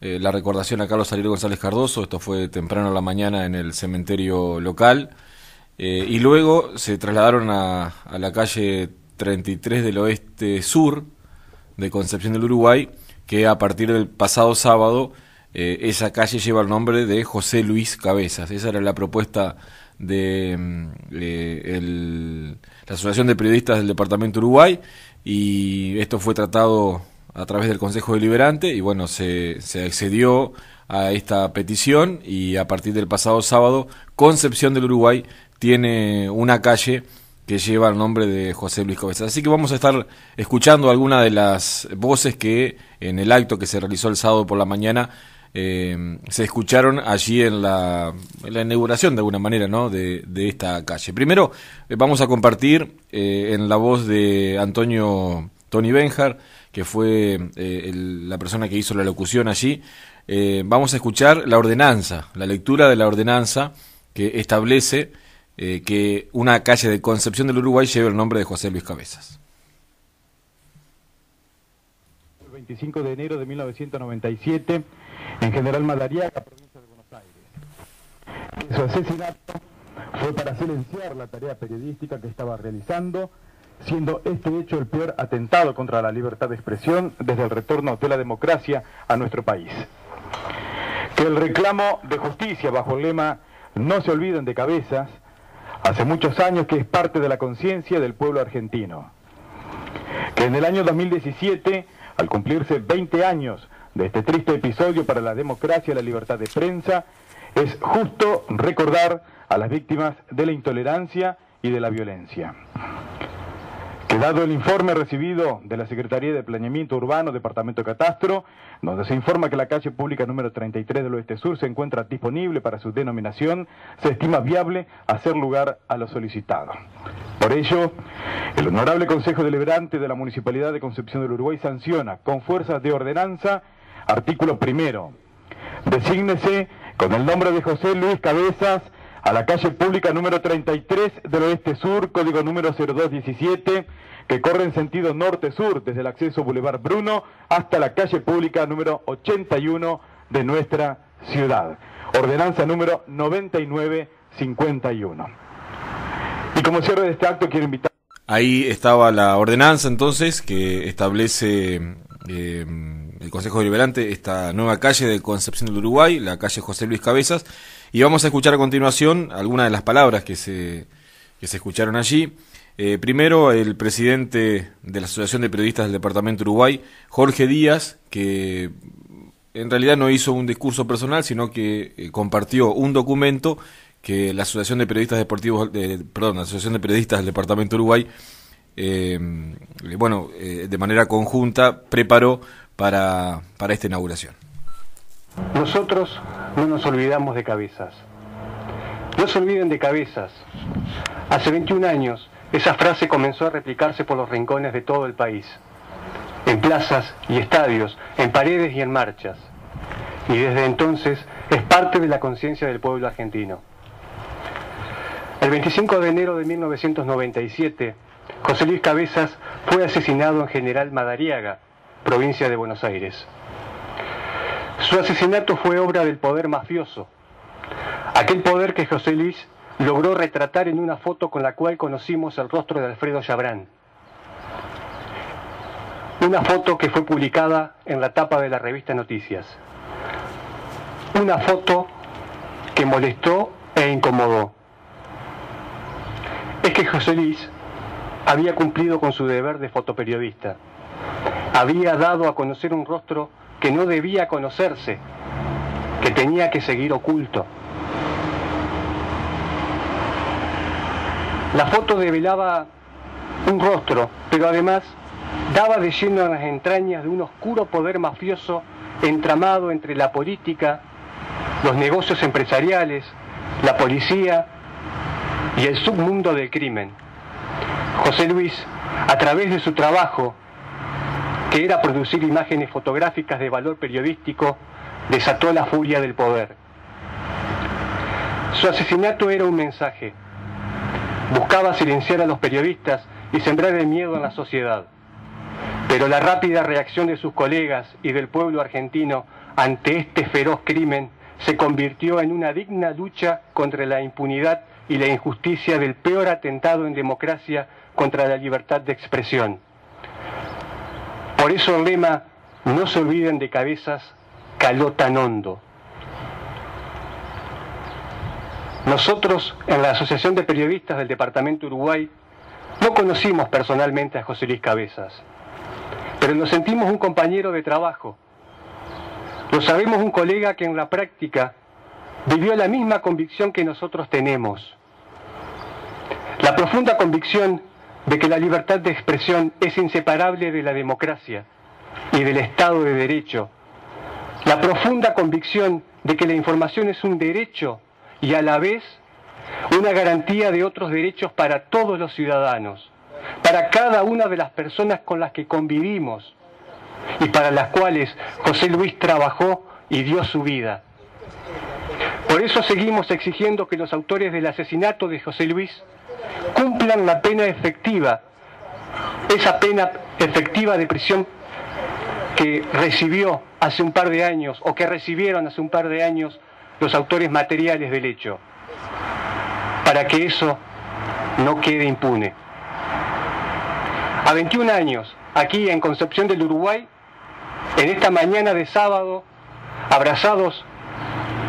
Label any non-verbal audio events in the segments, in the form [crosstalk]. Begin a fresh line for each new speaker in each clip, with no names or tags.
eh, la recordación a Carlos Ariel González Cardoso, esto fue temprano en la mañana en el cementerio local, eh, y luego se trasladaron a, a, la calle 33 del Oeste Sur de Concepción del Uruguay, que a partir del pasado sábado eh, esa calle lleva el nombre de José Luis Cabezas. Esa era la propuesta de mm, la Asociación de Periodistas del Departamento Uruguay y esto fue tratado a través del Consejo Deliberante y bueno, se, se accedió a esta petición y a partir del pasado sábado Concepción del Uruguay tiene una calle que lleva el nombre de José Luis Cabezas. Así que vamos a estar escuchando algunas de las voces que en el acto que se realizó el sábado por la mañana eh, se escucharon allí en la, la, inauguración de alguna manera ¿no? de, de esta calle. Primero eh, vamos a compartir eh, en la voz de Antonio Tony Benjar, que fue eh, el, la persona que hizo la locución allí, eh, vamos a escuchar la ordenanza, la lectura de la ordenanza que establece eh, que una calle de Concepción del Uruguay lleve el nombre de José Luis Cabezas.
El 25 de enero de 1997, en General Madariaga, provincia de Buenos Aires. Su asesinato fue para silenciar la tarea periodística que estaba realizando siendo este hecho el peor atentado contra la libertad de expresión desde el retorno de la democracia a nuestro país. Que el reclamo de justicia bajo el lema No se olviden de cabezas, hace muchos años que es parte de la conciencia del pueblo argentino. Que en el año 2017, al cumplirse 20 años de este triste episodio para la democracia y la libertad de prensa, es justo recordar a las víctimas de la intolerancia y de la violencia. Que dado el informe recibido de la Secretaría de Planeamiento Urbano, Departamento de Catastro, donde se informa que la calle pública número 33 del Oeste Sur se encuentra disponible para su denominación, se estima viable hacer lugar a lo solicitado. Por ello, el Honorable Consejo Deliberante de la Municipalidad de Concepción del Uruguay sanciona con fuerzas de ordenanza, artículo primero, desígnese con el nombre de José Luis Cabezas, a la calle pública número 33 del Oeste Sur, código número 0217, que corre en sentido norte-sur desde el acceso Boulevard Bruno hasta la calle pública número 81 de nuestra ciudad. Ordenanza número 9951. Y como cierre de este acto quiero invitar...
Ahí estaba la ordenanza entonces que establece eh, el Consejo Deliberante esta nueva calle de Concepción del Uruguay, la calle José Luis Cabezas, y vamos a escuchar a continuación algunas de las palabras que se, que se escucharon allí. Eh, primero, el presidente de la Asociación de Periodistas del Departamento Uruguay, Jorge Díaz, que en realidad no hizo un discurso personal, sino que eh, compartió un documento que la Asociación de Periodistas Deportivos, eh, perdón, la Asociación de Periodistas del Departamento Uruguay, bueno, de manera conjunta preparó para, para esta inauguración.
Nosotros no nos olvidamos de cabezas. No se olviden de cabezas. Hace 21 años esa frase comenzó a replicarse por los rincones de todo el país, en plazas y estadios, en paredes y en marchas. Y desde entonces es parte de la conciencia del pueblo argentino. El 25 de enero de 1997, José Luis Cabezas fue asesinado en General Madariaga, provincia de Buenos Aires. Su asesinato fue obra del poder mafioso, aquel poder que José Luis logró retratar en una foto con la cual conocimos el rostro de Alfredo Chabrán. Una foto que fue publicada en la tapa de la revista Noticias. Una foto que molestó e incomodó. Es que José Luis había cumplido con su deber de fotoperiodista. Había dado a conocer un rostro que no debía conocerse, que tenía que seguir oculto. La foto develaba un rostro, pero además daba de lleno a las entrañas de un oscuro poder mafioso entramado entre la política, los negocios empresariales, la policía y el submundo del crimen. José Luis, a través de su trabajo, que era producir imágenes fotográficas de valor periodístico, desató la furia del poder. Su asesinato era un mensaje. Buscaba silenciar a los periodistas y sembrar el miedo en la sociedad. Pero la rápida reacción de sus colegas y del pueblo argentino ante este feroz crimen se convirtió en una digna lucha contra la impunidad y la injusticia del peor atentado en democracia contra la libertad de expresión. Por eso el lema, no se olviden de cabezas, caló tan hondo. Nosotros, en la Asociación de Periodistas del Departamento Uruguay, no conocimos personalmente a José Luis Cabezas, pero nos sentimos un compañero de trabajo. Lo sabemos un colega que en la práctica vivió la misma convicción que nosotros tenemos. La profunda convicción de que la libertad de expresión es inseparable de la democracia y del Estado de Derecho. La profunda convicción de que la información es un derecho y a la vez una garantía de otros derechos para todos los ciudadanos, para cada una de las personas con las que convivimos y para las cuales José Luis trabajó y dio su vida. Por eso seguimos exigiendo que los autores del asesinato de José Luis cumplan la pena efectiva, esa pena efectiva de prisión que recibió hace un par de años o que recibieron hace un par de años los autores materiales del hecho, para que eso no quede impune. A 21 años, aquí en Concepción del Uruguay, en esta mañana de sábado, abrazados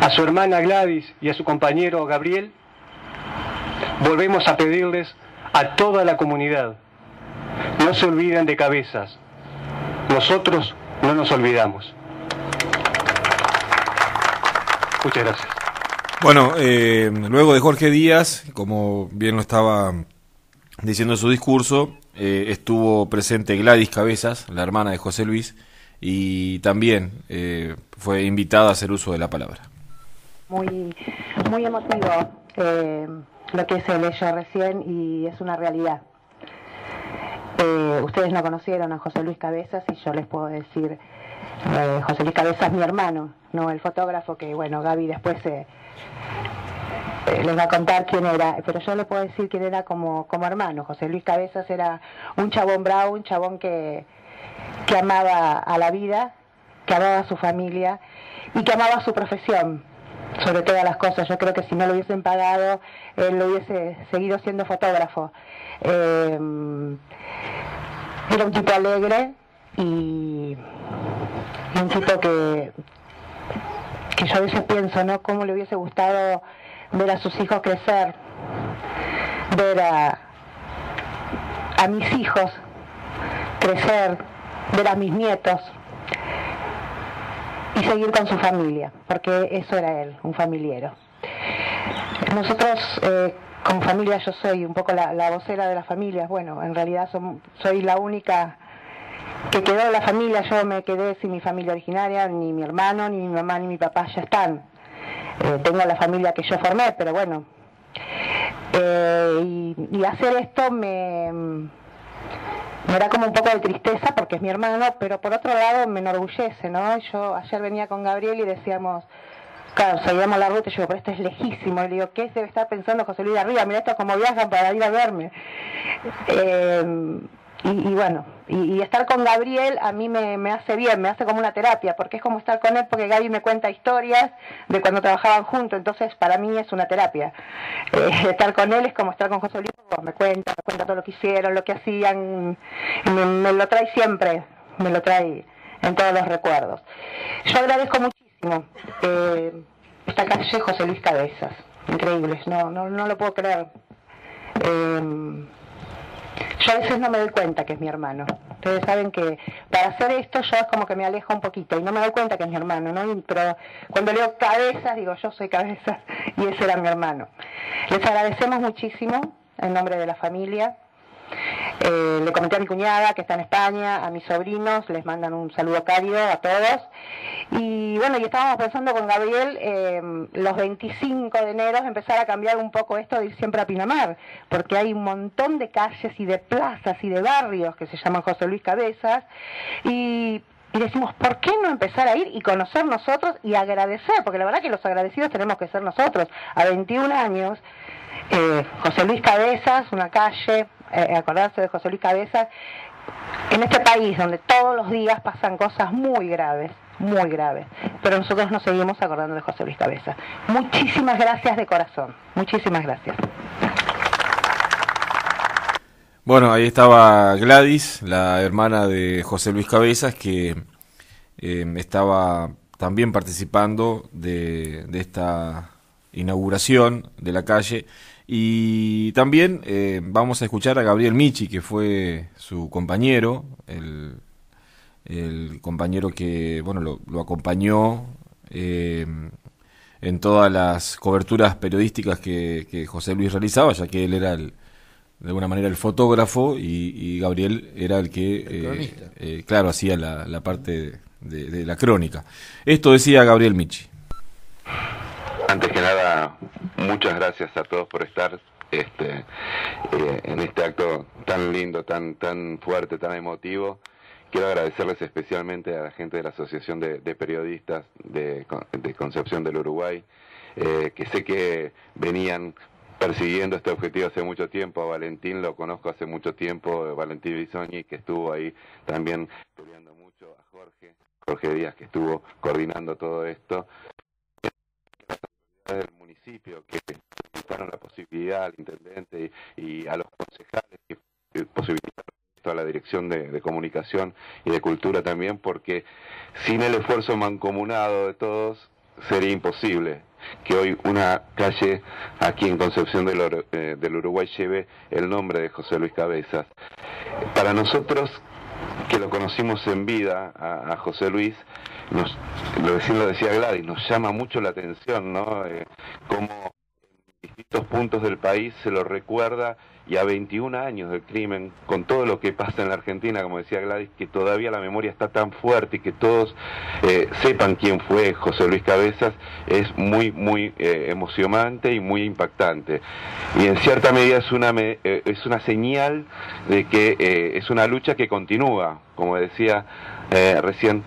a su hermana Gladys y a su compañero Gabriel, volvemos a pedirles a toda la comunidad, no se olviden de cabezas, nosotros no nos olvidamos. Muchas gracias.
Bueno, eh, luego de Jorge Díaz, como bien lo estaba diciendo en su discurso, eh, estuvo presente Gladys Cabezas, la hermana de José Luis, y también eh, fue invitada a hacer uso de la palabra.
Muy, muy emotivo lo que se leyó recién y es una realidad. ustedes no conocieron a José Luis Cabezas y yo les puedo decir eh, José Luis Cabezas, mi hermano, no el fotógrafo que, bueno, Gaby después eh, eh, les va a contar quién era, pero yo le puedo decir quién era como, como hermano. José Luis Cabezas era un chabón bravo, un chabón que, que amaba a la vida, que amaba a su familia y que amaba su profesión sobre todas las cosas. Yo creo que si no lo hubiesen pagado, él lo hubiese seguido siendo fotógrafo. era un tipo alegre y un tipo que, que yo a veces pienso, ¿no? Cómo le hubiese gustado ver a sus hijos crecer, ver a, a mis hijos crecer, ver a mis nietos y seguir con su familia, porque eso era él, un familiero. Nosotros, eh, como familia, yo soy un poco la, vocera de las familias, bueno, en realidad soy la única que quedó la familia, yo me quedé sin mi familia originaria, ni mi hermano, ni mi mamá, ni mi papá ya están. Eh, tengo la familia que yo formé, pero bueno. Eh, y, hacer esto me, me da como un poco de tristeza porque es mi hermano, pero por otro lado me enorgullece, ¿no? Yo ayer venía con Gabriel y decíamos, claro, seguíamos la ruta y yo, pero esto es lejísimo. Y le digo, ¿qué debe estar pensando José Luis arriba? Mira esto como viajan para ir a verme. Eh, y, bueno, y, estar con Gabriel a mí me, hace bien, me hace como una terapia, porque es como estar con él, porque Gaby me cuenta historias de cuando trabajaban juntos, entonces para mí es una terapia. Eh, estar con él es como estar con José Luis, me cuenta, me cuenta todo lo que hicieron, lo que hacían, me, lo trae siempre, me lo trae en todos los recuerdos. Yo agradezco muchísimo eh, esta calle José Luis Cabezas, increíble, no, no, no lo puedo creer. Eh, yo a veces no me doy cuenta que es mi hermano. Ustedes saben que para hacer esto yo es como que me alejo un poquito y no me doy cuenta que es mi hermano, ¿no? Pero cuando leo cabezas, digo, yo soy cabezas [laughs] y ese era mi hermano. Les agradecemos muchísimo en nombre de la familia eh, le comenté a mi cuñada que está en España, a mis sobrinos, les mandan un saludo cálido a todos. Y bueno, y estábamos pensando con Gabriel em, los 25 de enero empezar a cambiar un poco esto de ir siempre a Pinamar, porque hay un montón de calles y de plazas y de barrios que se llaman José Luis Cabezas. Y decimos, ¿por qué no empezar a ir y conocer nosotros y agradecer? Porque la verdad que los agradecidos tenemos que ser nosotros. A 21 años, eh, José Luis Cabezas, una calle, eh, acordarse de José Luis Cabezas, en este país donde todos los días pasan cosas muy graves, muy graves. Pero nosotros nos seguimos acordando de José Luis Cabeza. Muchísimas gracias de corazón, muchísimas gracias.
Bueno, ahí estaba Gladys, la hermana de José Luis Cabezas, que eh, estaba también participando de, esta inauguración de la calle. Y también eh, vamos a escuchar a Gabriel Michi, que fue su compañero, el, compañero que bueno lo, acompañó eh, en todas las coberturas periodísticas que José Luis realizaba, ya que él era el, de alguna manera el fotógrafo y, Gabriel era el que, eh, eh, claro, hacía la, parte de, la crónica. Esto decía Gabriel Michi.
Antes que nada, muchas gracias a todos por estar este, eh, en este acto tan lindo, tan, tan fuerte, tan emotivo. Quiero agradecerles especialmente a la gente de la Asociación de, Periodistas de, Concepción del Uruguay, que sé que venían persiguiendo este objetivo hace mucho tiempo. A Valentín lo conozco hace mucho tiempo, Valentín Bisogni, que estuvo ahí también estudiando mucho, a Jorge, Jorge Díaz, que estuvo coordinando todo esto. del municipio que buscaron la posibilidad al intendente y, a los concejales que posibilitaron esto a la dirección de, comunicación y de cultura también, porque sin el esfuerzo mancomunado de todos sería imposible que hoy una calle aquí en Concepción del, eh, del, Uruguay lleve el nombre de José Luis Cabezas. Para nosotros, que lo conocimos en vida a, José Luis, nos, lo, decía, lo decía Gladys, nos llama mucho la atención, ¿no? Eh, cómo en distintos puntos del país se lo recuerda y a 21 años del crimen, con todo lo que pasa en la Argentina, como decía Gladys, que todavía la memoria está tan fuerte y que todos eh, sepan quién fue José Luis Cabezas, es muy, muy eh, emocionante y muy impactante. Y en cierta medida es una, eh, es una señal de que es una lucha que continúa, como decía recién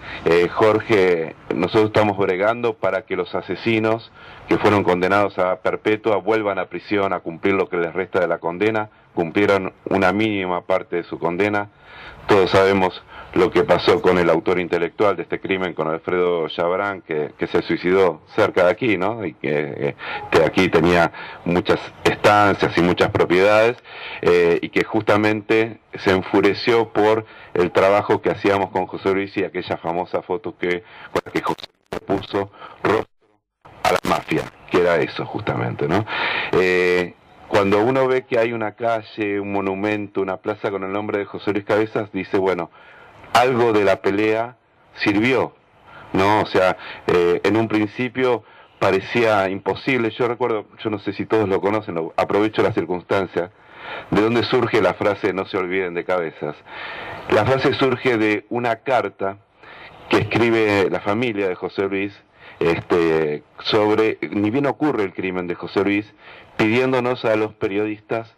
Jorge, nosotros estamos bregando para que los asesinos que fueron condenados a perpetua vuelvan a prisión a cumplir lo que les resta de la condena, cumplieron una mínima parte de su condena. Todos sabemos lo que pasó con el autor intelectual de este crimen, con Alfredo Chabrán, que, se suicidó cerca de aquí, ¿no? Y que, aquí tenía muchas estancias y muchas propiedades, eh, y que justamente se enfureció por el trabajo que hacíamos con José Luis y aquella famosa foto que, que José Luis puso a la mafia, que era eso justamente, ¿no? Eh, cuando uno ve que hay una calle, un monumento, una plaza con el nombre de José Luis Cabezas, dice, bueno, algo de la pelea sirvió, ¿no? O sea, eh, en un principio parecía imposible, yo recuerdo, yo no sé si todos lo conocen, aprovecho la circunstancia, de dónde surge la frase no se olviden de cabezas. La frase surge de una carta que escribe la familia de José Luis este, sobre, ni bien ocurre el crimen de José Luis, pidiéndonos a los periodistas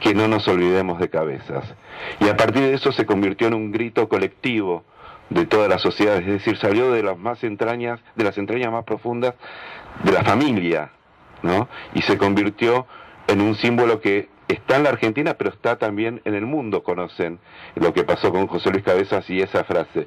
que no nos olvidemos de cabezas. Y a partir de eso se convirtió en un grito colectivo de toda la sociedad, es decir, salió de las más entrañas, de las entrañas más profundas de la familia, ¿no? Y se convirtió en un símbolo que está en la Argentina, pero está también en el mundo, conocen lo que pasó con José Luis Cabezas y esa frase.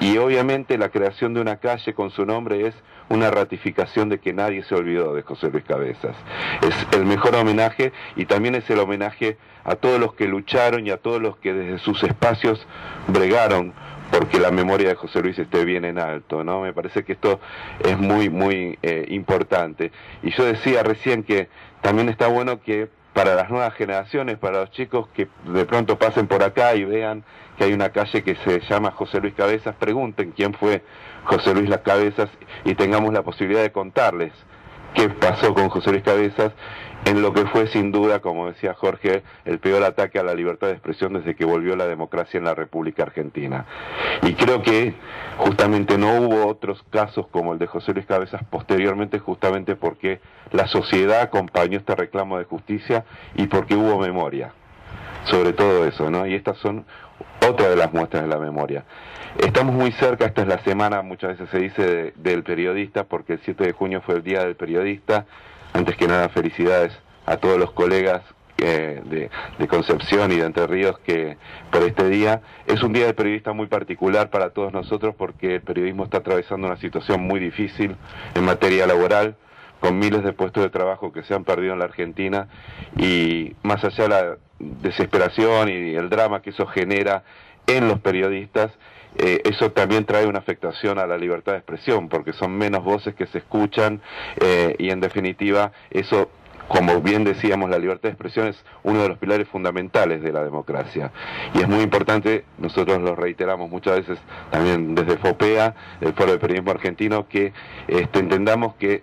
Y obviamente la creación de una calle con su nombre es una ratificación de que nadie se olvidó de José Luis Cabezas. Es el mejor homenaje y también es el homenaje a todos los que lucharon y a todos los que desde sus espacios bregaron porque la memoria de José Luis esté bien en alto, ¿no? Me parece que esto es muy, muy eh, importante. Y yo decía recién que también está bueno que para las nuevas generaciones, para los chicos que de pronto pasen por acá y vean que hay una calle que se llama José Luis Cabezas, pregunten quién fue José Luis Las Cabezas y tengamos la posibilidad de contarles qué pasó con José Luis Cabezas en lo que fue sin duda, como decía Jorge, el peor ataque a la libertad de expresión desde que volvió la democracia en la República Argentina. Y creo que justamente no hubo otros casos como el de José Luis Cabezas posteriormente justamente porque la sociedad acompañó este reclamo de justicia y porque hubo memoria sobre todo eso, ¿no? Y estas son otra de las muestras de la memoria. Estamos muy cerca, esta es la semana, muchas veces se dice, del periodista, porque el 7 de junio fue el Día del Periodista. Antes que nada, felicidades a todos los colegas de, de, Concepción y de Entre Ríos que por este día. Es un día de periodista muy particular para todos nosotros porque el periodismo está atravesando una situación muy difícil en materia laboral con miles de puestos de trabajo que se han perdido en la Argentina y más allá de la desesperación y el drama que eso genera en los periodistas, eh, eso también trae una afectación a la libertad de expresión, porque son menos voces que se escuchan eh, y en definitiva eso como bien decíamos, la libertad de expresión es uno de los pilares fundamentales de la democracia. Y es muy importante, nosotros lo reiteramos muchas veces también desde FOPEA, el Foro de Periodismo Argentino, que este, entendamos que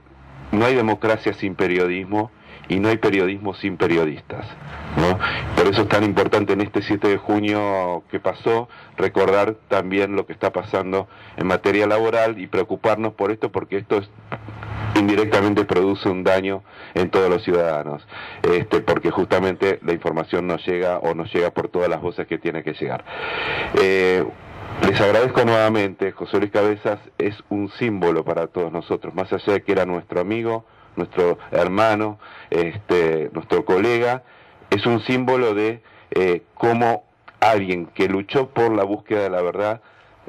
no hay democracia sin periodismo y no hay periodismo sin periodistas. ¿no? Por eso es tan importante en este 7 de junio que pasó recordar también lo que está pasando en materia laboral y preocuparnos por esto porque esto es indirectamente produce un daño en todos los ciudadanos, este, porque justamente la información no llega o no llega por todas las voces que tiene que llegar. Eh, les agradezco nuevamente, José Luis Cabezas es un símbolo para todos nosotros, más allá de que era nuestro amigo, nuestro hermano, este, nuestro colega, es un símbolo de eh, cómo alguien que luchó por la búsqueda de la verdad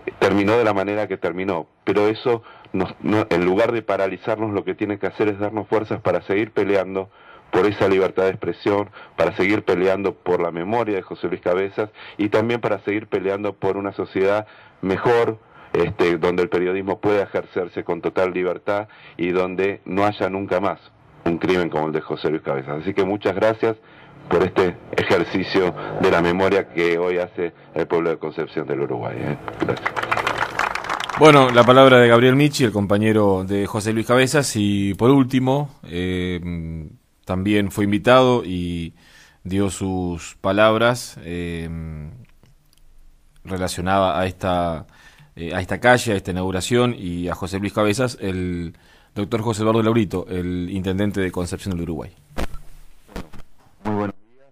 eh, terminó de la manera que terminó. Pero eso, en lugar de paralizarnos, lo que tiene que hacer es darnos fuerzas para seguir peleando por esa libertad de expresión, para seguir peleando por la memoria de José Luis Cabezas y también para seguir peleando por una sociedad mejor, este, donde el periodismo pueda ejercerse con total libertad y donde no haya nunca más un crimen como el de José Luis Cabezas. Así que muchas gracias por este ejercicio de la memoria que hoy hace el pueblo de Concepción del Uruguay. ¿eh? Gracias.
Bueno, la palabra de Gabriel Michi, el compañero de José Luis Cabezas, y por último, eh, también fue invitado y dio sus palabras eh, relacionadas a esta eh, a esta calle, a esta inauguración y a José Luis Cabezas, el doctor José Eduardo Laurito, el intendente de Concepción del Uruguay.
Muy buenos días.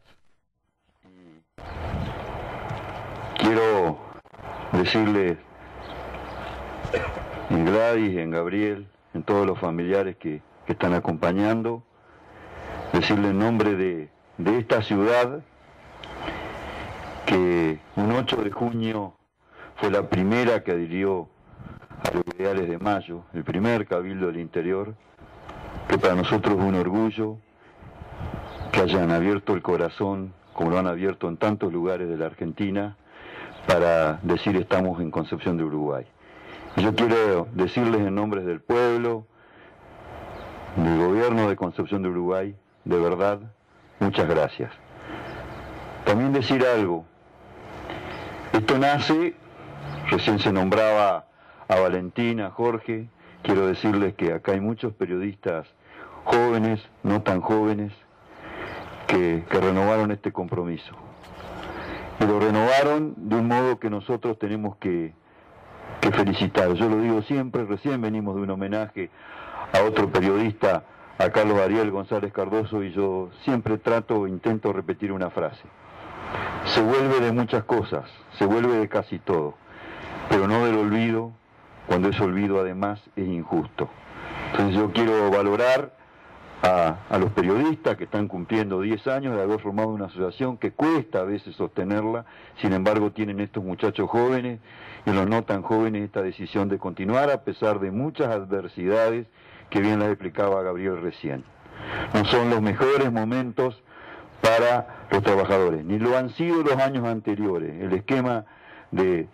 Quiero decirle en Gladys, en Gabriel, en todos los familiares que, que están acompañando, decirle en nombre de, de esta ciudad que un 8 de junio fue la primera que adhirió a los ideales de Mayo, el primer cabildo del interior, que para nosotros es un orgullo que hayan abierto el corazón, como lo han abierto en tantos lugares de la Argentina, para decir estamos en Concepción de Uruguay. Yo quiero decirles en nombre del pueblo, del gobierno de Concepción de Uruguay, de verdad, muchas gracias. También decir algo, esto nace Recién se nombraba a Valentina, a Jorge. Quiero decirles que acá hay muchos periodistas jóvenes, no tan jóvenes, que, renovaron este compromiso. Y lo renovaron de un modo que nosotros tenemos que, que felicitar. Yo lo digo siempre, recién venimos de un homenaje a otro periodista, a Carlos Ariel González Cardoso, y yo siempre trato o intento repetir una frase. Se vuelve de muchas cosas, se vuelve de casi todo pero no del olvido, cuando ese olvido además es injusto. Entonces yo quiero valorar a, los periodistas que están cumpliendo 10 años de haber formado una asociación que cuesta a veces sostenerla, sin embargo tienen estos muchachos jóvenes y los no tan jóvenes esta decisión de continuar a pesar de muchas adversidades que bien las explicaba Gabriel recién. No son los mejores momentos para los trabajadores, ni lo han sido los años anteriores. El esquema de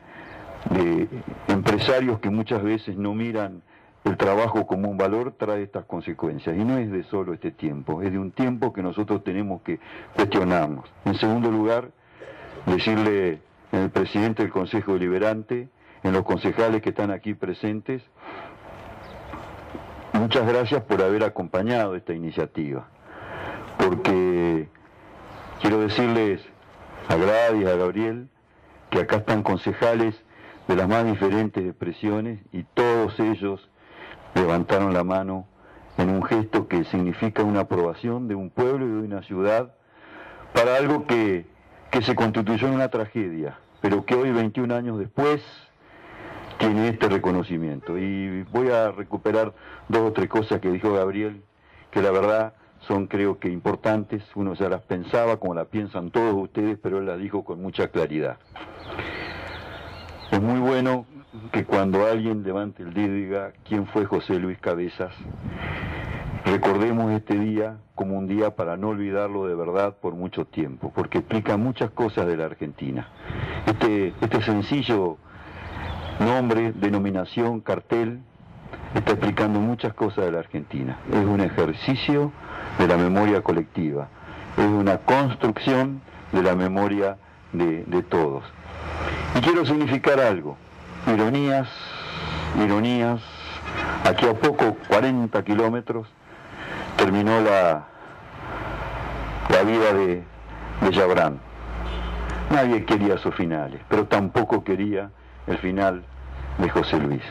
de empresarios que muchas veces no miran el trabajo como un valor trae estas consecuencias. Y no es de solo este tiempo, es de un tiempo que nosotros tenemos que cuestionarnos. En segundo lugar, decirle al presidente del Consejo Deliberante, en los concejales que están aquí presentes, muchas gracias por haber acompañado esta iniciativa. Porque quiero decirles a Gladys, a Gabriel, que acá están concejales de las más diferentes expresiones y todos ellos levantaron la mano en un gesto que significa una aprobación de un pueblo y de una ciudad para algo que, que se constituyó en una tragedia, pero que hoy, 21 años después, tiene este reconocimiento. Y voy a recuperar dos o tres cosas que dijo Gabriel, que la verdad son creo que importantes, uno ya las pensaba como las piensan todos ustedes, pero él las dijo con mucha claridad. Es muy bueno que cuando alguien levante el dedo y diga quién fue José Luis Cabezas, recordemos este día como un día para no olvidarlo de verdad por mucho tiempo, porque explica muchas cosas de la Argentina. Este, este sencillo nombre, denominación, cartel, está explicando muchas cosas de la Argentina. Es un ejercicio de la memoria colectiva, es una construcción de la memoria de, de todos. Y quiero significar algo, ironías, ironías, aquí a poco, 40 kilómetros, terminó la, la vida de, de Yabrán. Nadie quería sus finales, pero tampoco quería el final de José Luis.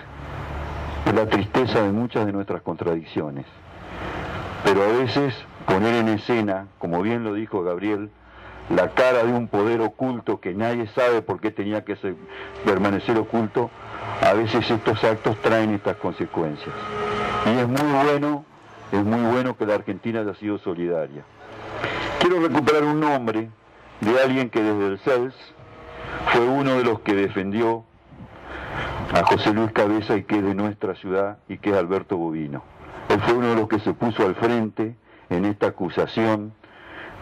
Es la tristeza de muchas de nuestras contradicciones. Pero a veces poner en escena, como bien lo dijo Gabriel, la cara de un poder oculto que nadie sabe por qué tenía que permanecer oculto, a veces estos actos traen estas consecuencias. Y es muy bueno, es muy bueno que la Argentina haya sido solidaria. Quiero recuperar un nombre de alguien que desde el CELS fue uno de los que defendió a José Luis Cabeza y que es de nuestra ciudad y que es Alberto Bovino. Él fue uno de los que se puso al frente en esta acusación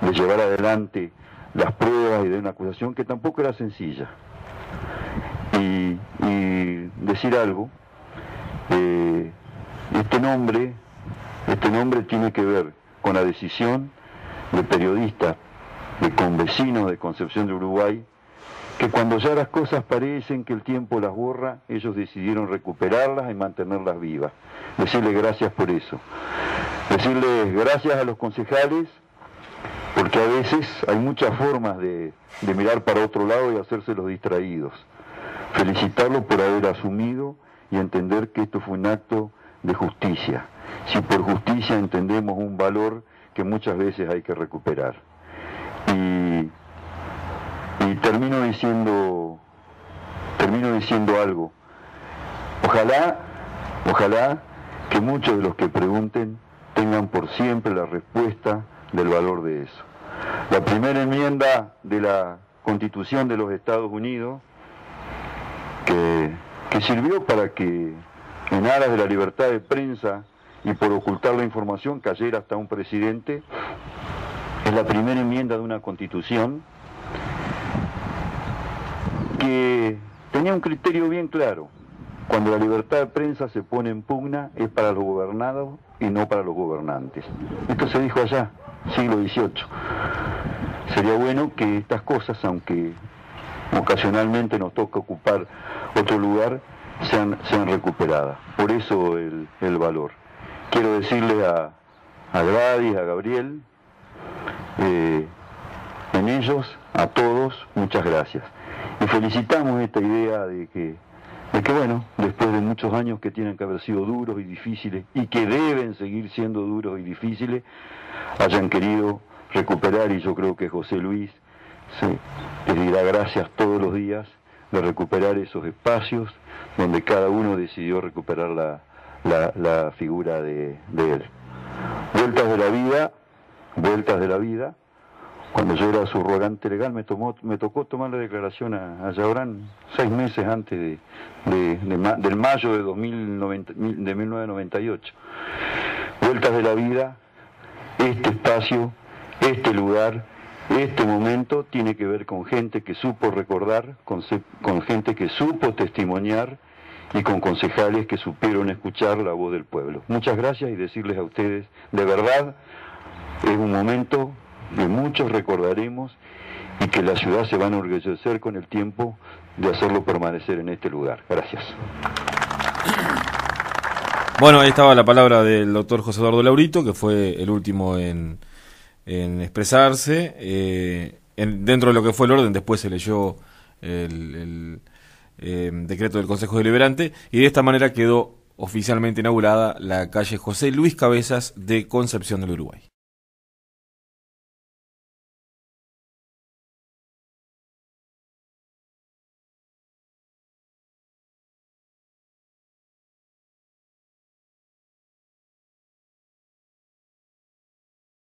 de llevar adelante las pruebas y de una acusación que tampoco era sencilla. Y, decir algo, eh, este nombre, este nombre tiene que ver con la decisión de periodistas, de convecinos de Concepción de Uruguay, que cuando ya las cosas parecen que el tiempo las borra, ellos decidieron recuperarlas y mantenerlas vivas. Decirles gracias por eso. Decirles gracias a los concejales, porque a veces hay muchas formas de, mirar para otro lado y hacerse los distraídos. Felicitarlos por haber asumido y entender que esto fue un acto de justicia. Si por justicia entendemos un valor que muchas veces hay que recuperar. Y y termino diciendo, termino diciendo algo. Ojalá, ojalá que muchos de los que pregunten tengan por siempre la respuesta del valor de eso. La primera enmienda de la Constitución de los Estados Unidos, que, que sirvió para que en aras de la libertad de prensa y por ocultar la información cayera hasta un presidente, es la primera enmienda de una constitución que tenía un criterio bien claro. Cuando la libertad de prensa se pone en pugna es para los gobernados y no para los gobernantes. Esto se dijo allá, siglo XVIII. Sería bueno que estas cosas, aunque ocasionalmente nos toca ocupar otro lugar, sean, sean recuperadas. Por eso el, el valor. Quiero decirle a, a Gladys, a Gabriel, eh, en ellos, a todos, muchas gracias. Y felicitamos esta idea de que, de que, bueno, después de muchos años que tienen que haber sido duros y difíciles y que deben seguir siendo duros y difíciles, hayan querido recuperar y yo creo que José Luis sí, les dirá gracias todos los días de recuperar esos espacios donde cada uno decidió recuperar la, la, la figura de él. Vueltas de la vida, vueltas de la vida, cuando yo era subrogante legal me, tomó, me tocó tomar la declaración a, a Yabrán seis meses antes de, de, de, del mayo de, 2090, de 1998. Vueltas de la vida, este espacio, este lugar, este momento tiene que ver con gente que supo recordar, con, con gente que supo testimoniar y con concejales que supieron escuchar la voz del pueblo. Muchas gracias y decirles a ustedes, de verdad, es un momento que muchos recordaremos y que la ciudad se va a enorgullecer con el tiempo de hacerlo permanecer en este lugar. Gracias.
Bueno, ahí estaba la palabra del doctor José Eduardo Laurito, que fue el último en, en expresarse. Eh, en, dentro de lo que fue el orden, después se leyó el, eh, decreto del Consejo Deliberante y de esta manera quedó oficialmente inaugurada la calle José Luis Cabezas de Concepción del Uruguay.